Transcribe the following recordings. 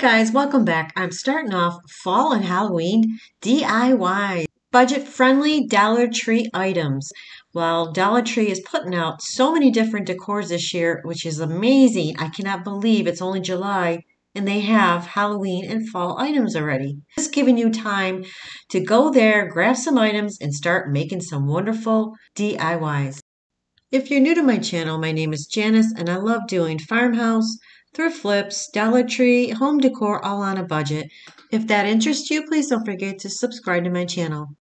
guys, welcome back. I'm starting off fall and Halloween DIY, budget friendly Dollar Tree items. Well, Dollar Tree is putting out so many different decors this year, which is amazing. I cannot believe it's only July and they have Halloween and fall items already. Just giving you time to go there, grab some items, and start making some wonderful DIYs. If you're new to my channel, my name is Janice and I love doing farmhouse, thrift flips, Dollar Tree, home decor, all on a budget. If that interests you, please don't forget to subscribe to my channel.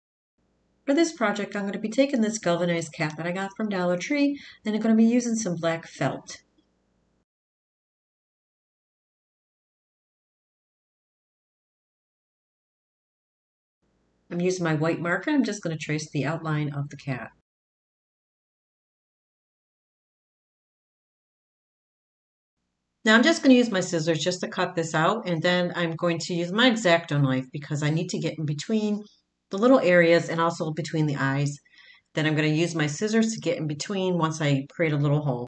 For this project, I'm going to be taking this galvanized cap that I got from Dollar Tree, and I'm going to be using some black felt. I'm using my white marker. I'm just going to trace the outline of the cat. Now I'm just going to use my scissors just to cut this out and then I'm going to use my X-Acto knife because I need to get in between the little areas and also between the eyes. Then I'm going to use my scissors to get in between once I create a little hole.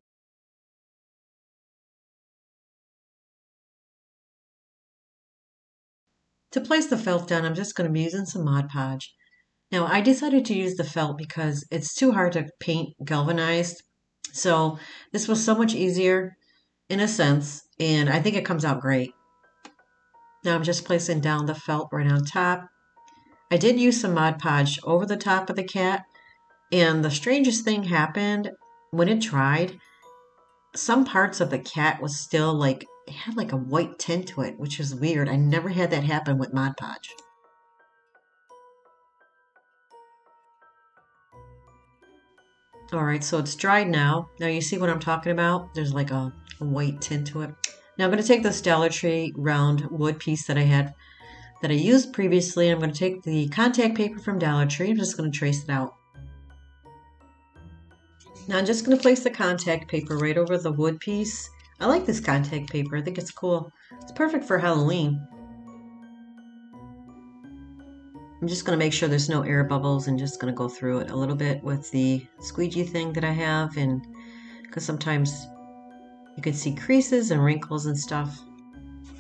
To place the felt down, I'm just going to be using some Mod Podge. Now, I decided to use the felt because it's too hard to paint galvanized. So this was so much easier in a sense, and I think it comes out great. Now I'm just placing down the felt right on top. I did use some Mod Podge over the top of the cat, and the strangest thing happened when it dried. Some parts of the cat was still like, it had like a white tint to it, which is weird. I never had that happen with Mod Podge. All right, so it's dried now. Now you see what I'm talking about? There's like a white tint to it. Now I'm going to take this Dollar Tree round wood piece that I had that I used previously. I'm going to take the contact paper from Dollar Tree. I'm just going to trace it out. Now I'm just going to place the contact paper right over the wood piece. I like this contact paper. I think it's cool. It's perfect for Halloween. I'm just going to make sure there's no air bubbles and just going to go through it a little bit with the squeegee thing that I have and because sometimes you can see creases and wrinkles and stuff.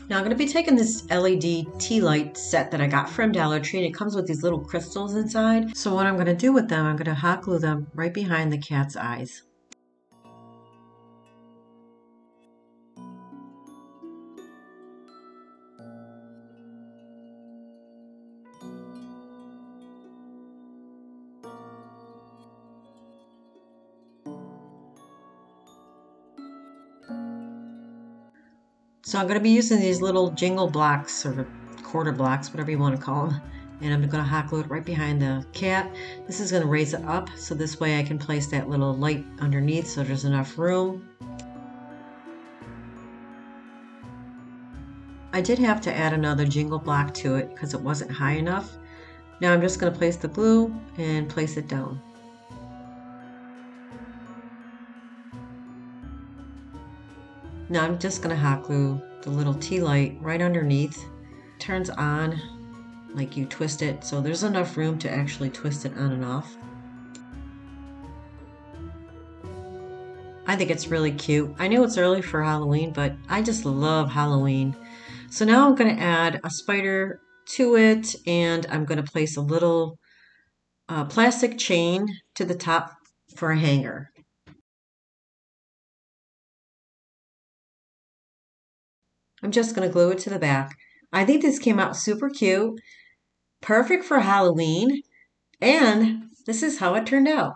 Now I'm going to be taking this LED tea light set that I got from Dollar Tree and it comes with these little crystals inside. So what I'm going to do with them, I'm going to hot glue them right behind the cat's eyes. So I'm going to be using these little jingle blocks or quarter blocks, whatever you want to call them. And I'm going to hot glue it right behind the cat. This is going to raise it up so this way I can place that little light underneath so there's enough room. I did have to add another jingle block to it because it wasn't high enough. Now I'm just going to place the glue and place it down. Now I'm just going to hot glue the little tea light right underneath. Turns on like you twist it so there's enough room to actually twist it on and off. I think it's really cute. I know it's early for Halloween, but I just love Halloween. So now I'm going to add a spider to it and I'm going to place a little uh, plastic chain to the top for a hanger. I'm just going to glue it to the back. I think this came out super cute, perfect for Halloween, and this is how it turned out.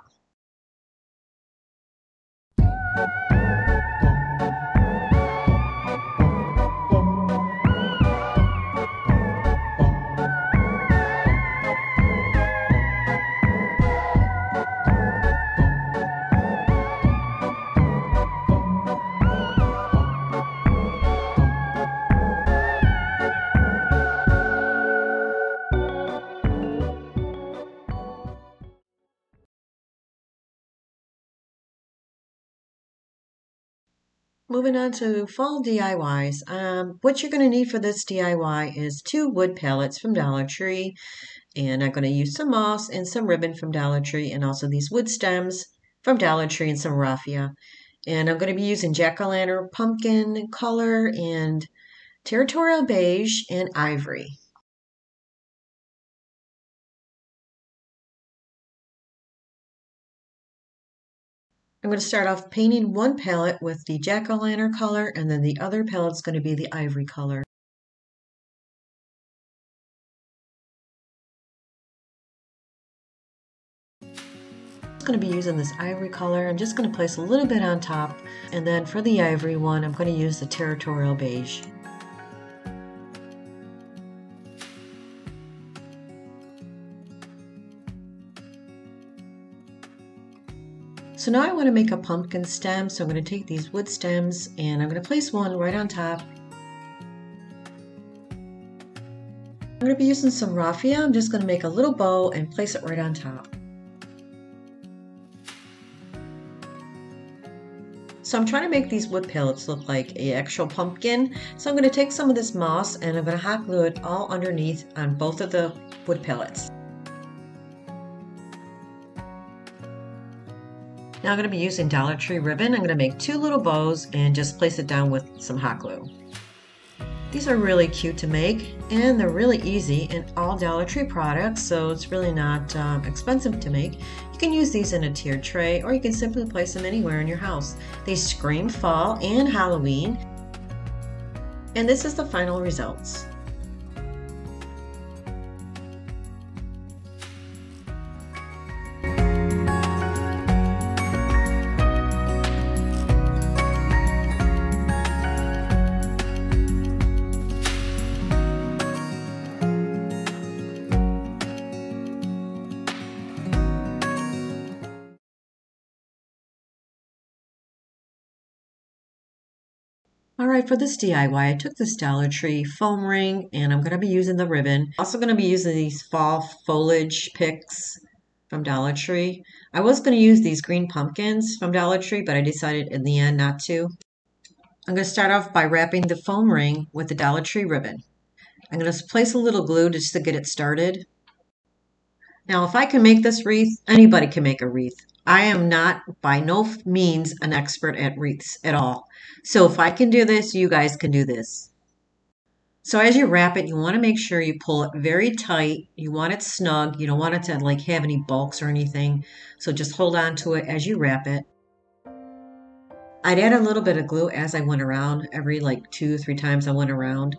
Moving on to fall DIYs. Um, what you're going to need for this DIY is two wood pallets from Dollar Tree. And I'm going to use some moss and some ribbon from Dollar Tree and also these wood stems from Dollar Tree and some raffia. And I'm going to be using jack-o'-lantern pumpkin color and Territorial Beige, and Ivory. I'm going to start off painting one pallet with the jack-o'-lantern color and then the other pallet is going to be the ivory color. I'm going to be using this ivory color. I'm just going to place a little bit on top and then for the ivory one I'm going to use the territorial beige. So now I want to make a pumpkin stem, so I'm going to take these wood stems and I'm going to place one right on top. I'm going to be using some raffia. I'm just going to make a little bow and place it right on top. So I'm trying to make these wood pellets look like a actual pumpkin. So I'm going to take some of this moss and I'm going to hot glue it all underneath on both of the wood pellets. Now I'm going to be using Dollar Tree ribbon. I'm going to make two little bows and just place it down with some hot glue. These are really cute to make and they're really easy and all Dollar Tree products so it's really not um, expensive to make. You can use these in a tiered tray or you can simply place them anywhere in your house. They scream fall and Halloween and this is the final results. All right, for this DIY, I took this Dollar Tree foam ring and I'm going to be using the ribbon. Also going to be using these fall foliage picks from Dollar Tree. I was going to use these green pumpkins from Dollar Tree, but I decided in the end not to. I'm going to start off by wrapping the foam ring with the Dollar Tree ribbon. I'm going to place a little glue just to get it started. Now, if I can make this wreath, anybody can make a wreath. I am not by no means an expert at wreaths at all. So if I can do this, you guys can do this. So as you wrap it, you want to make sure you pull it very tight. You want it snug. You don't want it to like have any bulks or anything. So just hold on to it as you wrap it. I'd add a little bit of glue as I went around. Every like two, three times I went around.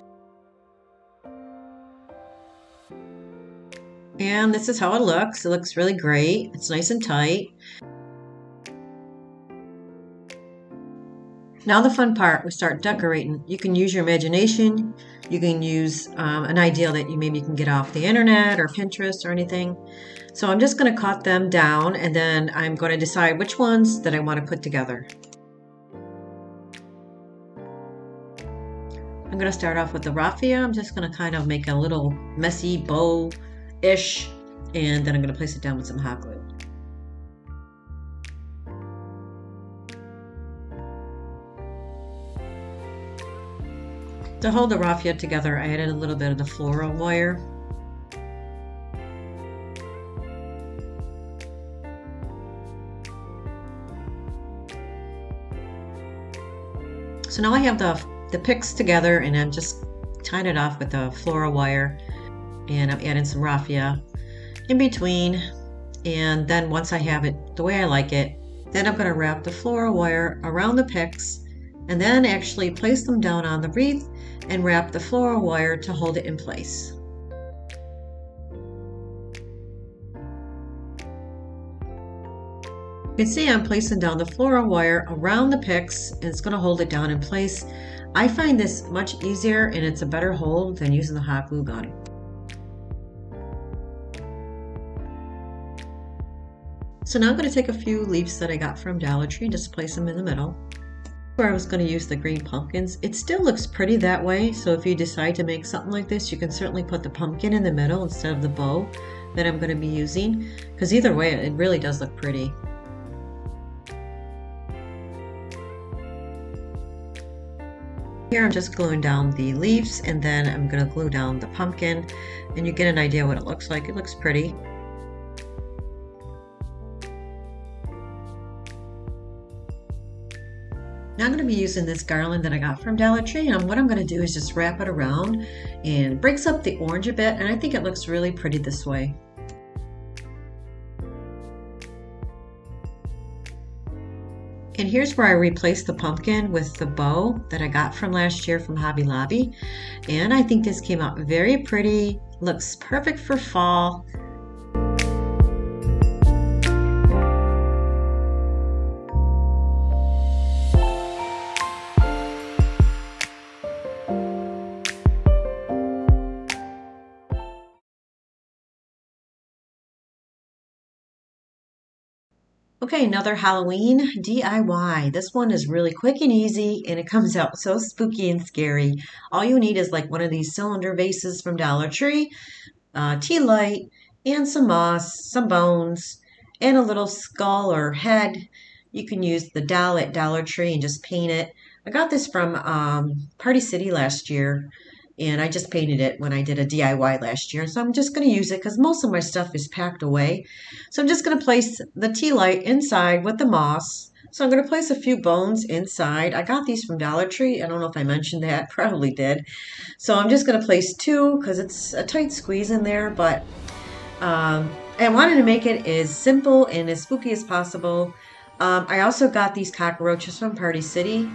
And this is how it looks. It looks really great. It's nice and tight. Now the fun part, we start decorating. You can use your imagination. You can use um, an idea that you maybe can get off the internet or Pinterest or anything. So I'm just going to cut them down and then I'm going to decide which ones that I want to put together. I'm going to start off with the raffia. I'm just going to kind of make a little messy bow-ish and then I'm going to place it down with some hot glue. To hold the raffia together, I added a little bit of the floral wire. So now I have the, the picks together and I'm just tying it off with the floral wire and I'm adding some raffia in between and then once I have it the way I like it then I'm going to wrap the floral wire around the picks and then actually place them down on the wreath and wrap the floral wire to hold it in place. You can see I'm placing down the floral wire around the picks and it's going to hold it down in place. I find this much easier and it's a better hold than using the hot glue gun. So now I'm going to take a few leaves that I got from Dollar Tree and just place them in the middle where I was going to use the green pumpkins. It still looks pretty that way, so if you decide to make something like this, you can certainly put the pumpkin in the middle instead of the bow that I'm going to be using, because either way, it really does look pretty. Here I'm just gluing down the leaves and then I'm going to glue down the pumpkin and you get an idea what it looks like. It looks pretty. Now I'm going to be using this garland that I got from Dollar Tree and what I'm going to do is just wrap it around and breaks up the orange a bit and I think it looks really pretty this way. And here's where I replaced the pumpkin with the bow that I got from last year from Hobby Lobby. And I think this came out very pretty, looks perfect for fall. Okay, another Halloween DIY. This one is really quick and easy and it comes out so spooky and scary. All you need is like one of these cylinder vases from Dollar Tree, uh, tea light, and some moss, some bones, and a little skull or head. You can use the doll at Dollar Tree and just paint it. I got this from um, Party City last year and I just painted it when I did a DIY last year. So I'm just going to use it because most of my stuff is packed away. So I'm just going to place the tea light inside with the moss. So I'm going to place a few bones inside. I got these from Dollar Tree. I don't know if I mentioned that. Probably did. So I'm just going to place two because it's a tight squeeze in there. But um, I wanted to make it as simple and as spooky as possible. Um, I also got these cockroaches from Party City.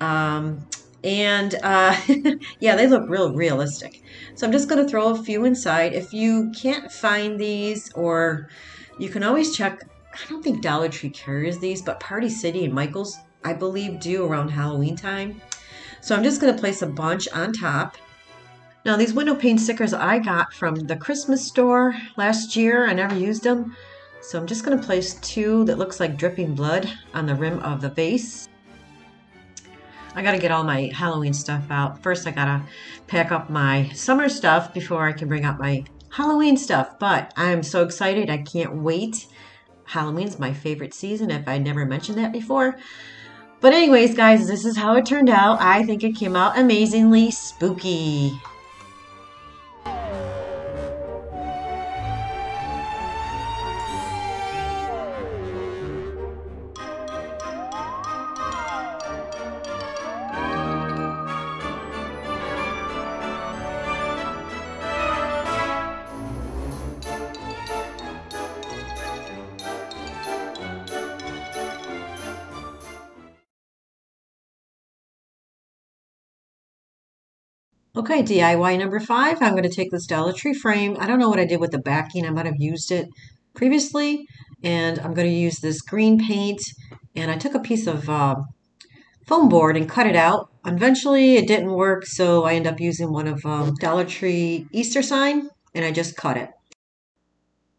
Um, and uh, yeah, they look real realistic. So I'm just going to throw a few inside. If you can't find these, or you can always check. I don't think Dollar Tree carries these, but Party City and Michaels, I believe, do around Halloween time. So I'm just going to place a bunch on top. Now, these window pane stickers I got from the Christmas store last year. I never used them. So I'm just going to place two that looks like dripping blood on the rim of the vase. I got to get all my Halloween stuff out. First, I got to pack up my summer stuff before I can bring out my Halloween stuff. But I'm so excited. I can't wait. Halloween's my favorite season, if I never mentioned that before. But anyways, guys, this is how it turned out. I think it came out amazingly spooky. Okay, DIY number five. I'm going to take this Dollar Tree frame. I don't know what I did with the backing. I might have used it previously. And I'm going to use this green paint. And I took a piece of uh, foam board and cut it out. Eventually, it didn't work, so I end up using one of um, Dollar Tree Easter sign, and I just cut it.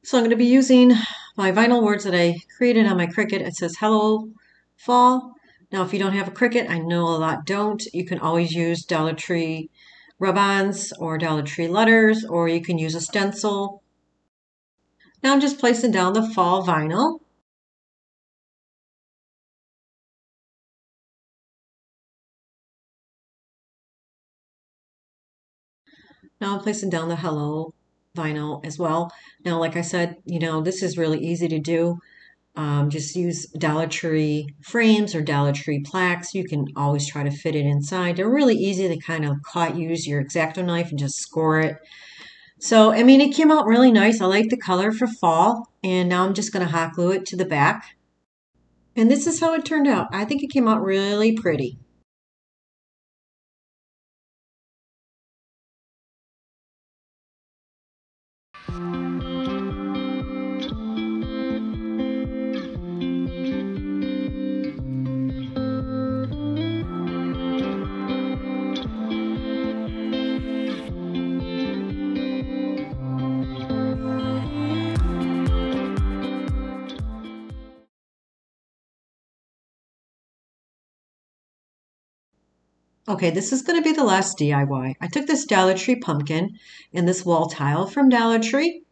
So I'm going to be using my vinyl words that I created on my Cricut. It says, Hello, Fall. Now, if you don't have a Cricut, I know a lot don't. You can always use Dollar Tree rub-ons or Dollar Tree letters, or you can use a stencil. Now I'm just placing down the fall vinyl. Now I'm placing down the hello vinyl as well. Now, like I said, you know, this is really easy to do. Um, just use Dollar Tree frames or Dollar Tree plaques. You can always try to fit it inside. They're really easy to kind of cut, use your X-Acto knife and just score it. So, I mean, it came out really nice. I like the color for fall. And now I'm just going to hot glue it to the back. And this is how it turned out. I think it came out really pretty. Okay, this is going to be the last DIY. I took this Dollar Tree pumpkin and this wall tile from Dollar Tree.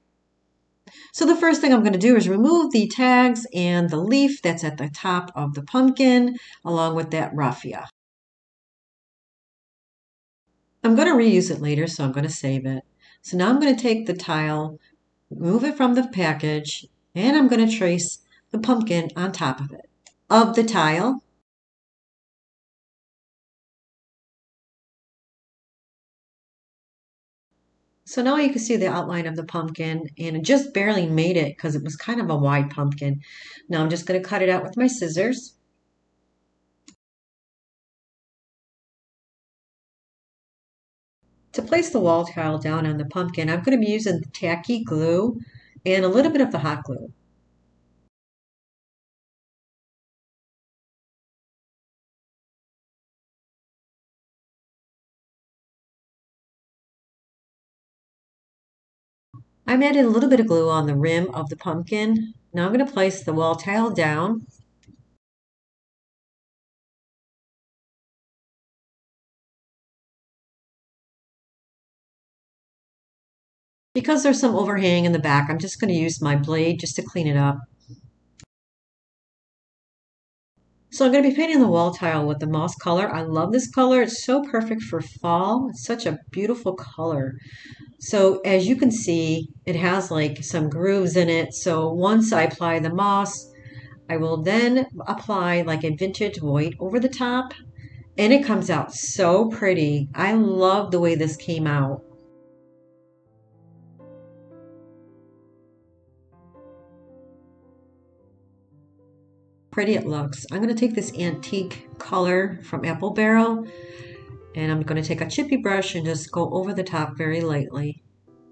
So the first thing I'm going to do is remove the tags and the leaf that's at the top of the pumpkin along with that raffia. I'm going to reuse it later, so I'm going to save it. So now I'm going to take the tile, move it from the package, and I'm going to trace the pumpkin on top of it. Of the tile, So now you can see the outline of the pumpkin and it just barely made it because it was kind of a wide pumpkin. Now I'm just going to cut it out with my scissors. To place the wall tile down on the pumpkin, I'm going to be using tacky glue and a little bit of the hot glue. I'm adding a little bit of glue on the rim of the pumpkin. Now I'm going to place the wall tile down. Because there's some overhang in the back, I'm just going to use my blade just to clean it up. So I'm going to be painting the wall tile with the moss color. I love this color. It's so perfect for fall. It's such a beautiful color. So as you can see, it has like some grooves in it. So once I apply the moss, I will then apply like a vintage white over the top and it comes out so pretty. I love the way this came out. Pretty it looks. I'm going to take this antique color from Apple Barrel and I'm going to take a chippy brush and just go over the top very lightly.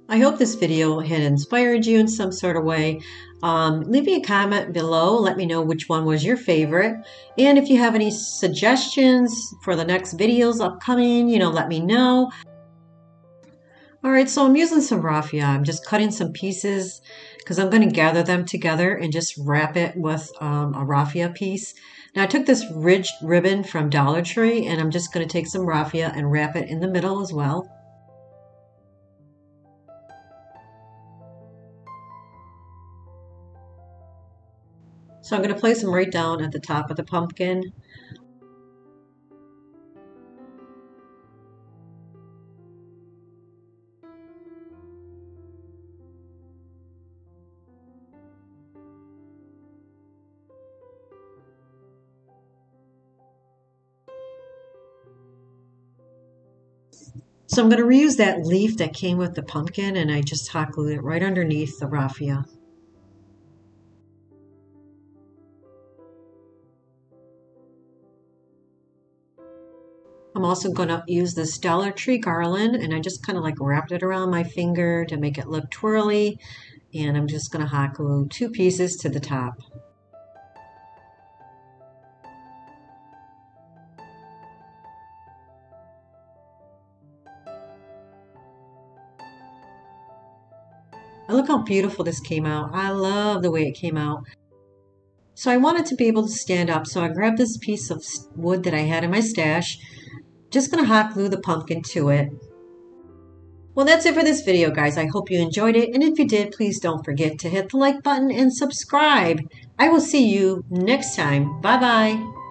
I hope this video had inspired you in some sort of way. Um, leave me a comment below. Let me know which one was your favorite. And if you have any suggestions for the next videos upcoming, you know, let me know. All right, so I'm using some raffia. I'm just cutting some pieces because I'm going to gather them together and just wrap it with um, a raffia piece. Now I took this ridged ribbon from Dollar Tree and I'm just going to take some raffia and wrap it in the middle as well. So I'm going to place them right down at the top of the pumpkin. So I'm going to reuse that leaf that came with the pumpkin and I just hot glued it right underneath the raffia. I'm also going to use this Dollar Tree garland and I just kind of like wrapped it around my finger to make it look twirly and I'm just going to hot glue two pieces to the top. Look how beautiful this came out. I love the way it came out. So I wanted to be able to stand up, so I grabbed this piece of wood that I had in my stash. Just going to hot glue the pumpkin to it. Well, that's it for this video, guys. I hope you enjoyed it. And if you did, please don't forget to hit the like button and subscribe. I will see you next time. Bye-bye.